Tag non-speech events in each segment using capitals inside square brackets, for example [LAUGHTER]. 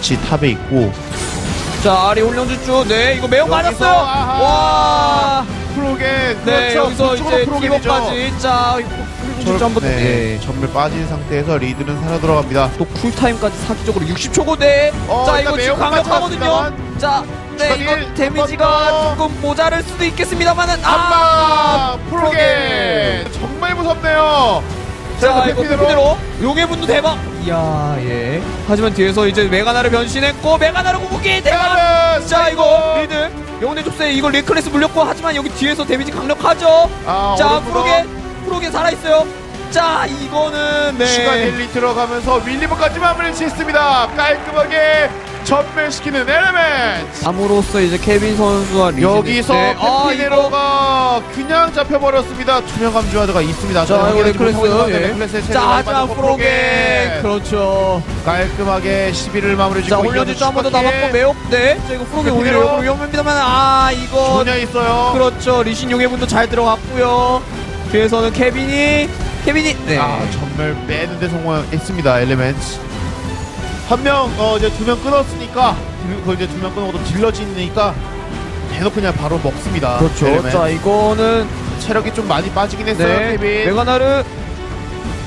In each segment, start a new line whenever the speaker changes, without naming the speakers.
리치 탑에 있고
자 아리 훈련주 쭉네 이거 매우
여기서,
맞았어요
아하.
와
프로게
네, 여기서 이제
프로게이죠.
티버까지 자
절-
전부터
네,
네.
전멸 빠진 상태에서 리드는 살아 들어갑니다.
또 쿨타임까지 사기적으로 60초고 네.
어,
자 이거 지금 강력하거든요. 자, 네 이거 데미지가
더.
조금 모자랄 수도 있겠습니다만은 아,
프로게 정말 무섭네요.
자 이거. 페피대로 용의 분도 대박. 이야 예. 하지만 뒤에서 이제 메가나를 변신했고 메가나를 구부기 대박. 자 이거 리드 영혼의 족쇄 이거 리클레스 물렸고 하지만 여기 뒤에서 데미지 강력하죠.
아,
자 프로게 프로게 살아 있어요. 자 이거는 네.
시간 1리 들어가면서 윌리버까지 마무리 짓습니다. 깔끔하게 전멸시키는 에레멘트.
함으로써 이제 케빈 선수와 리즈
여기서
네. 아,
페피네로가 그냥 잡혀버렸습니다. 투명 감주화드가 있습니다.
자, 레클레스.
레클레스의
자,
체력을
하지만
빠졌고
프로게. 그렇죠.
깔끔하게 11을 마무리
자,
짓고
훈련주 한번 더
슈퍼
남았고
킬.
매혹. 네. 자, 이거 프로게 오히려
페피네로.
위험합니다만, 아, 이거.
전혀 있어요.
그렇죠. 리신 용해분도 잘 들어갔고요. 뒤에서는 케빈이, 케빈이. 네.
아, 전멸 빼는데 성공했습니다. 엘레멘트. 한 명, 어, 이제 두 명 끊었으니까, 딜- 그 이제 두 명 끊어도 딜러지니까, 대놓고 그냥 바로 먹습니다.
그렇죠.
엘레멘트.
자, 이거는.
체력이 좀 많이 빠지긴 했어요,
네.
케빈.
메가나르.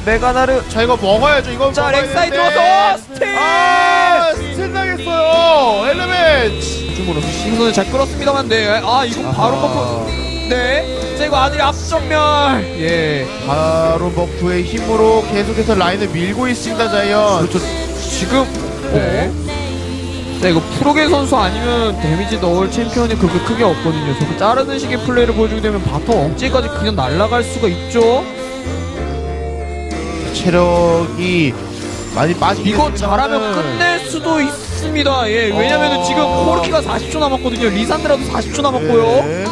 메가나르.
자, 이거 먹어야죠. 이거
자,
먹어야
렉사이
되는데.
들어와서 스틸!
아, 스틸 당했어요. 엘레멘트.
중으로 신선을 잘 끌었습니다만, 네. 아, 이거 바로 먹고. 네. 자, 이거 아들이 앞점멸. 예.
바로 buff의 힘으로 계속해서 라인을 밀고 있습니다, 자이언.
그렇죠. 지금 네. 자 이거 프로겐 선수 아니면 데미지 넣을 챔피언이 그렇게 크게 없거든요. 저렇게 자르는 식의 플레이를 보여주게 되면 bottom 억제기까지 그냥 날아갈 수가 있죠.
체력이 많이 빠지긴
이거 잘하면 끝낼 수도 있습니다. 예, 왜냐면은
어.
지금 코르키가 40초 남았거든요. 리산드라도 40초 남았고요.
네.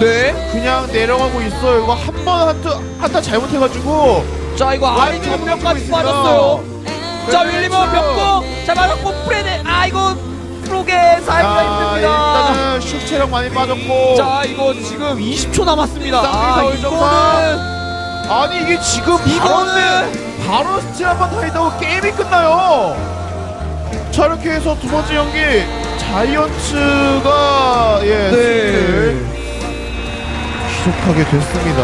네.
그냥 내려가고 있어요. 이거 한 번 한타 한타 잘못해가지고
자 이거 아리
완전히 있습니다.
빠졌어요. 자
네,
윌리먼
그렇죠.
벽고 자 맞았고 프레드 아 이거 프로게
아,
힘듭니다.
일단은 슛 체력 많이 빠졌고
자 이거 지금 20초 남았습니다. 아. 이거는
아니 이게 지금
이거는
바로 스틸 한번 타이다고 게임이 끝나요. 자 이렇게 해서 두 번째 경기 자이언츠가 예
네.
기록하게 됐습니다.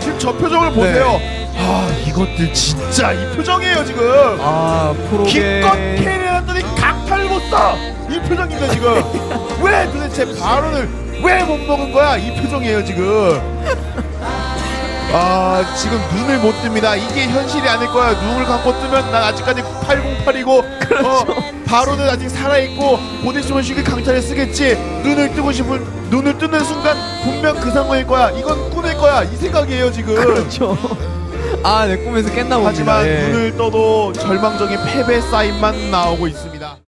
지금 저 표정을 보세요. 아 이것들 진짜 이 표정이에요 지금.
아 프로게.
기껏 캐리를 했더니 각탈 못 써! 이 표정입니다 지금. [LAUGHS] 왜 도대체 바론을 왜 못 먹은 거야? 이 표정이에요 지금. 아 지금 눈을 못 뜹니다. 이게 현실이 아닐 거야. 눈을 감고 뜨면 난 아직까지 808이고 어, 바론은 아직 살아있고 곧 있으면 쉽게 강타를 쓰겠지. 눈을 뜨고 싶은 눈을 뜨는 순간 분명 그 상황일 거야. 이건 꿈일 거야. 이 생각이에요 지금.
그렇죠. 아 내 꿈에서 깼나 봅니다.
하지만
예.
눈을 떠도 절망적인 패배 사인만 나오고 있습니다